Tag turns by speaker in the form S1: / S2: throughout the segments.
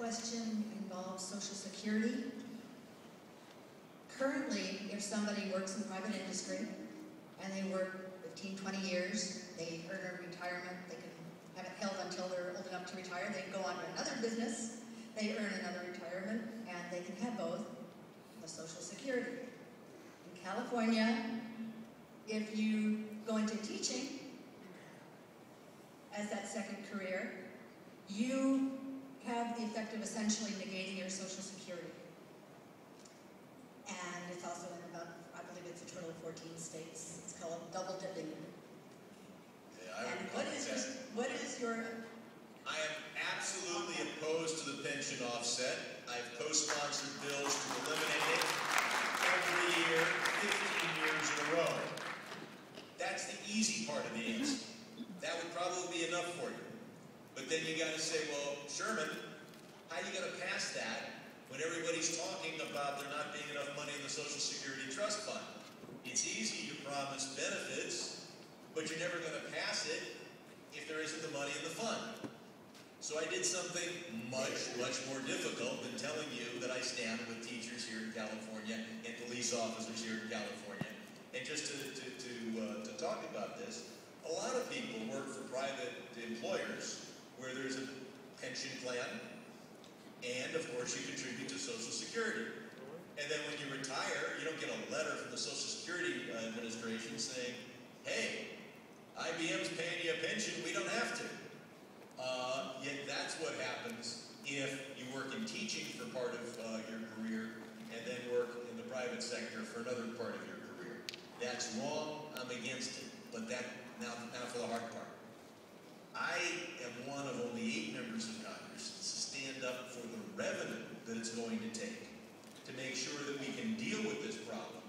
S1: question involves Social Security. Currently, if somebody works in private industry and they work 15, 20 years, they earn a retirement, they can have it held until they're old enough to retire, they go on to another business, they earn another retirement, and they can have both the Social Security. In California, if you go into teaching as that second career, you have the effect of essentially negating your Social Security. And it's also in about, I believe it's a total of 14 states. It's called double dipping.
S2: Yeah, I
S1: And what is, your- what is your,
S2: I am absolutely opposed to the pension offset. I've co-sponsored bills to eliminate it every year, 15 years in a row. That's the easy part of the answer. That would probably be enough for you. But then you gotta say, well, Sherman, how are you gonna pass that when everybody's talking about there not being enough money in the Social Security Trust Fund? It's easy to promise benefits, but you're never gonna pass it if there isn't the money in the fund. So I did something much, much more difficult than telling you that I stand with teachers here in California and police officers here in California. And just to, to, to, uh, to talk about this, a lot of people work for private employers where there's a pension plan, and of course you contribute to Social Security. And then when you retire, you don't get a letter from the Social Security uh, Administration saying, hey, IBM's paying you a pension, we don't have to. Uh, yet that's what happens if you work in teaching for part of uh, your career and then work in the private sector for another part of your career. That's wrong. I'm against it. But that now, now for the hard part. I am one of only eight members of Congress to stand up for the revenue that it's going to take to make sure that we can deal with this problem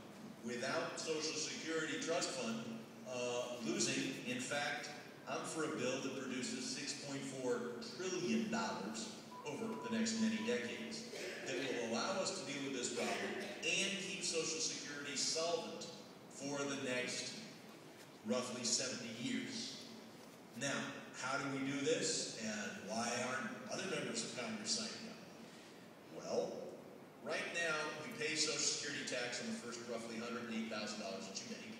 S2: without Social Security Trust Fund uh, losing. In fact, I'm for a bill that produces $6.4 trillion over the next many decades that will allow us to deal with this problem and keep Social Security solvent for the next roughly 70 years. Now, how do we do this and why aren't other members of Congress signing up? Well, right now we pay Social Security tax on the first roughly $108,000 that you make.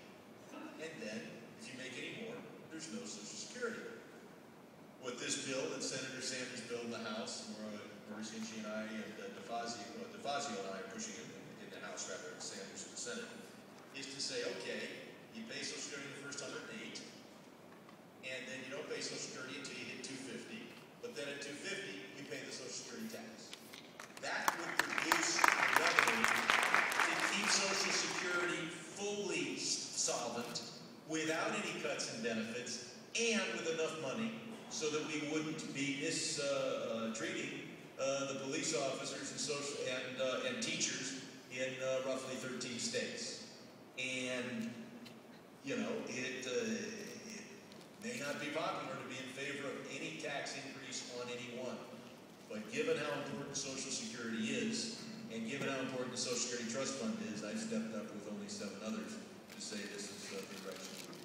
S2: And then, if you make any more, there's no Social Security. What this bill that Senator Sanders billed in the House, Maura Mauricinci and I and uh, DeFazio, uh, DeFazio and I are pushing it in, the House rather than Sanders in the Senate, is to say, okay, you pay Social Security the first 108, and then you don't pay Social Security until you hit 250, but then at 250, you pay the Social Security tax. That would produce the revenue to keep Social Security fully solvent without any cuts in benefits and with enough money so that we wouldn't be mistreating uh, the police officers and social and, uh, and teachers in uh, roughly 13 states. And you know, it, it may not be popular to be in favor of any tax increase on anyone. But given how important Social Security is, and given how important the Social Security Trust Fund is, I've stepped up with only seven others to say this is uh, the direction